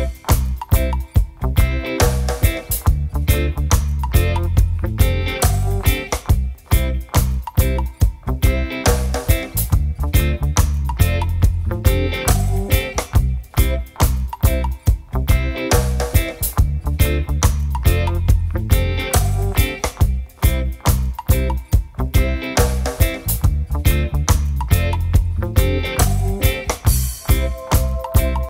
Yeah.